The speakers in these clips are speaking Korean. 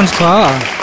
리턴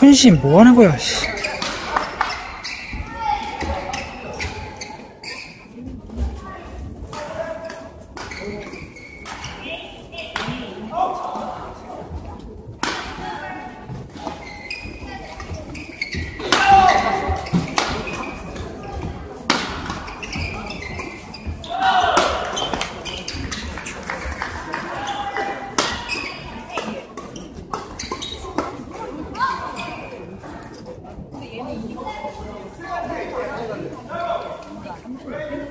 선심 뭐 하는 거야, 씨. 네.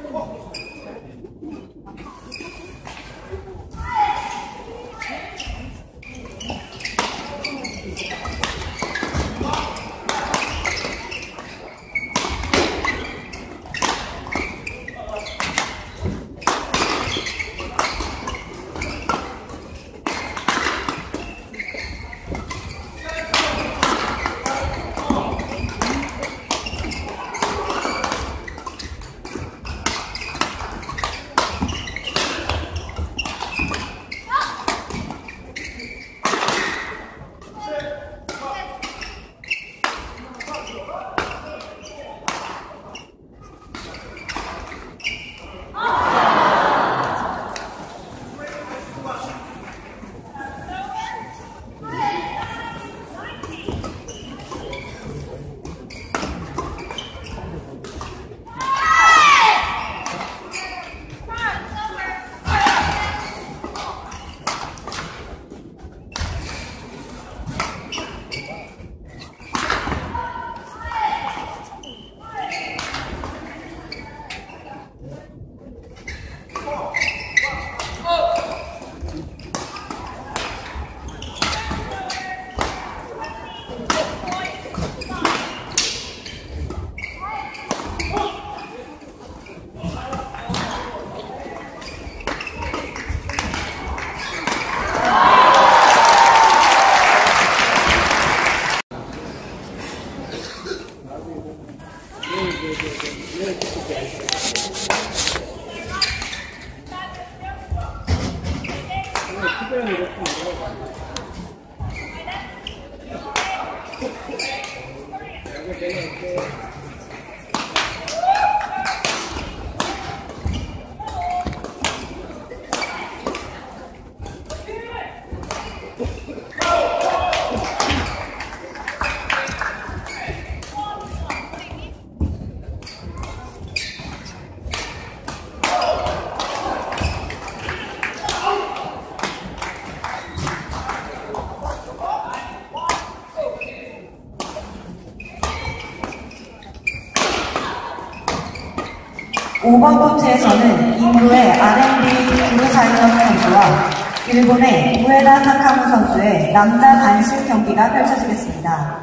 오번 코트에서는 인도의 R&B 구사이너 선수와 일본의 우에다 타카무 선수의 남자 단식 경기가 펼쳐지겠습니다.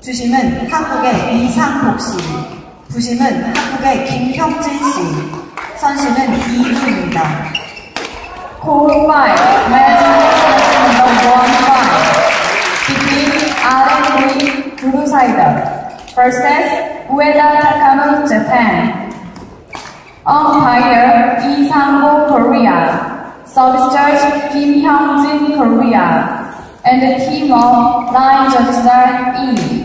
주심은 한국의 이상복 씨, 부심은 한국의 김형진 씨, 선심은 이주입니다. Core 5, men's number 1 5 between R&B Gurusaida versus Ueda Takamu Japan. Umpire Lee Sang-go Korea, Service Kim Hyung-jin Korea, and the team of Line Judges E.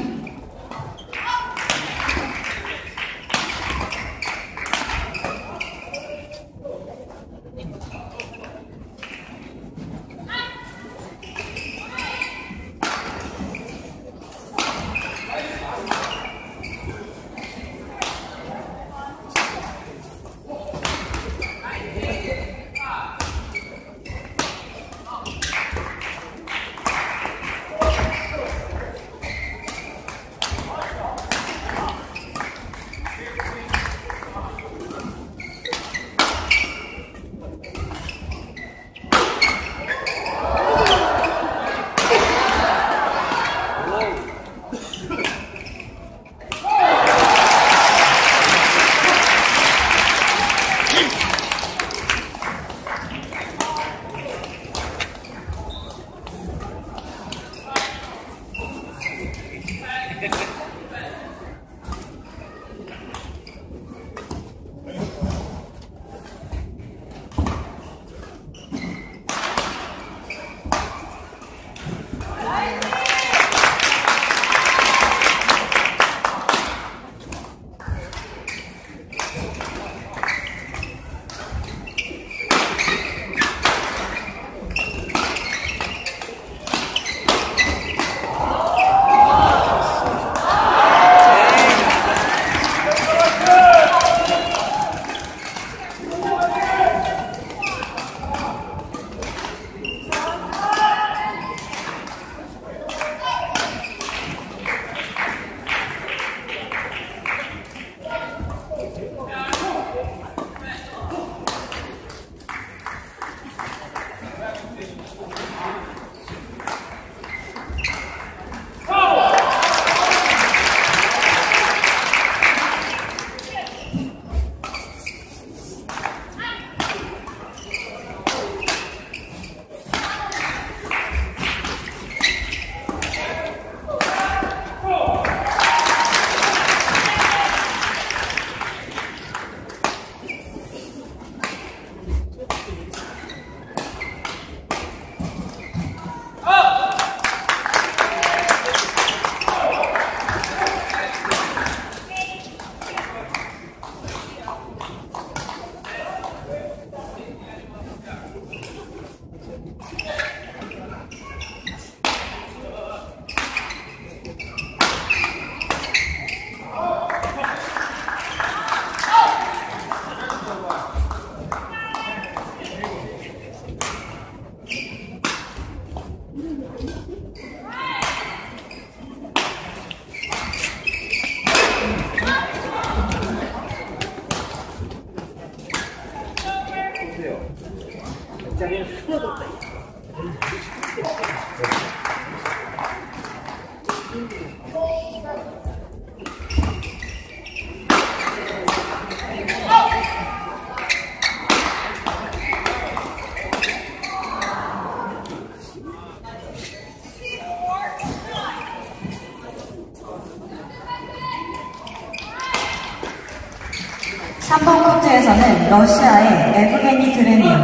삼번 코트에서는 러시아의 에브게니 드레민,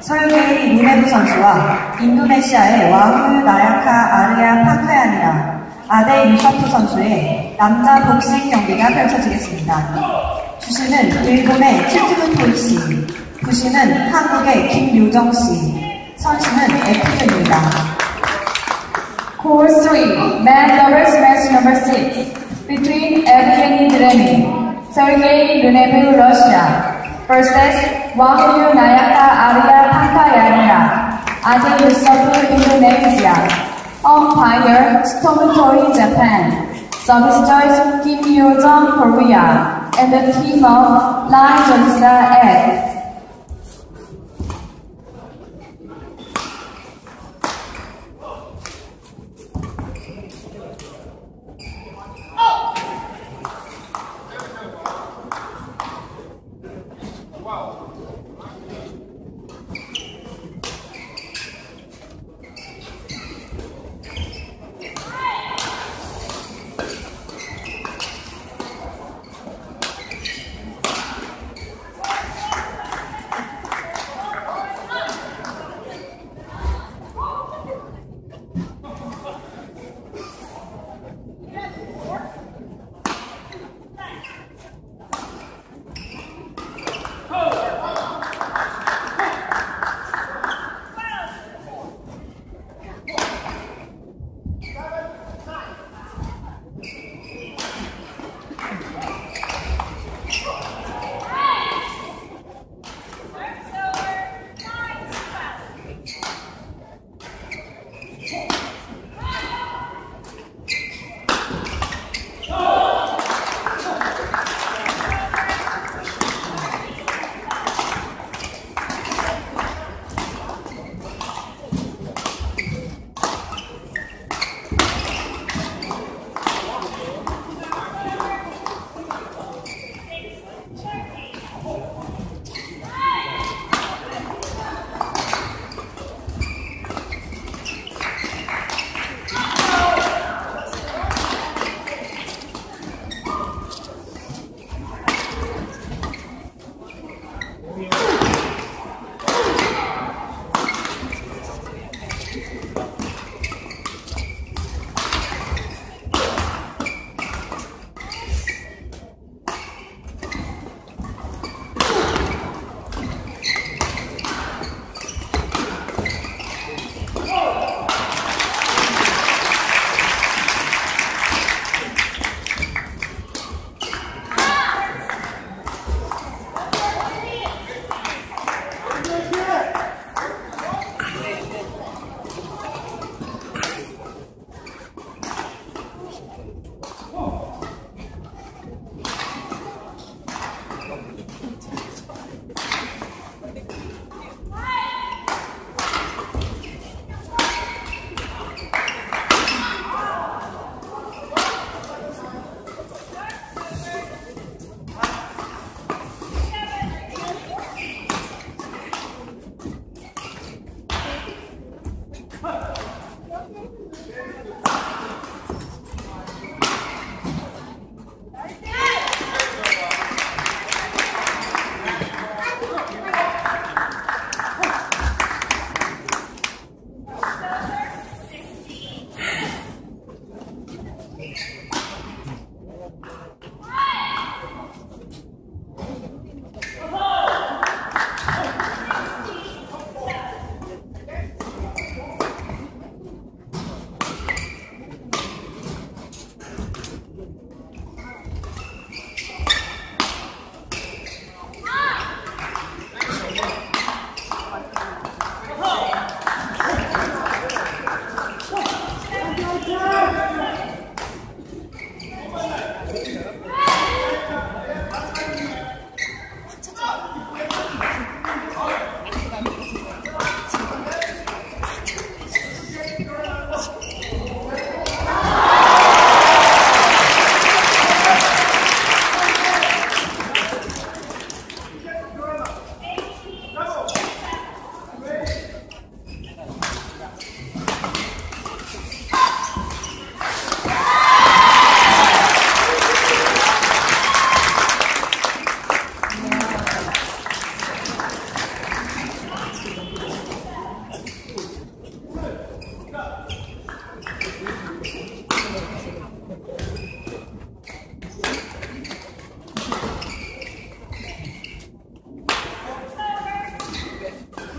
세르게이 루네브 선수와 인도네시아의 와후 나야카 아르야 파카얀이랑 아데 유서프 선수의 남자 복식 경기가 펼쳐지겠습니다. 주심은 일본의 칠트루 토이 씨, 부심은 한국의 김유정 씨, 선수는 F조입니다. Court 3, men doubles match number 6 between Evgeny 설계의 르네브 러시아 vs 와후유 나야카 아리아 판카야리나 아디 유서프 인도네시아 Umpire Stormtory Japan Solicitor Kim Yo-jong Korea and the team of La Jonsa Ed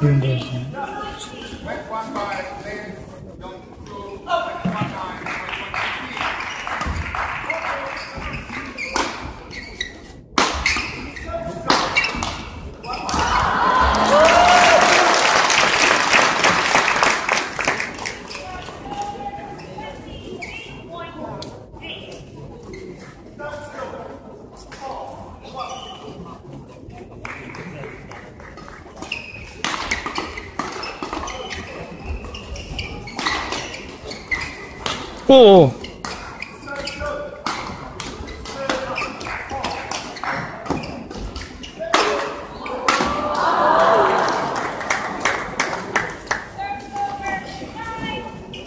이런 거 오!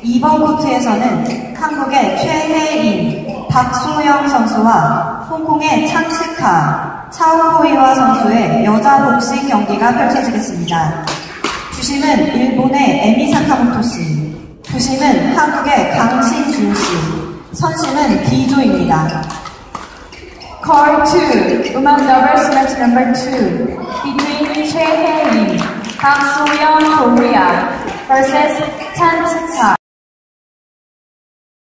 이번 코트에서는 한국의 최혜인, 박소영 선수와 홍콩의 찬스카, 차오호이와 선수의 여자 복식 경기가 펼쳐지겠습니다. 주심은 일본의 에미 사카모토 씨, 부심은 한국의 강신주 씨, 선심은 D조입니다. Core 2, Women Doubles Match Number 2 between So-young Korea versus Chan Chika.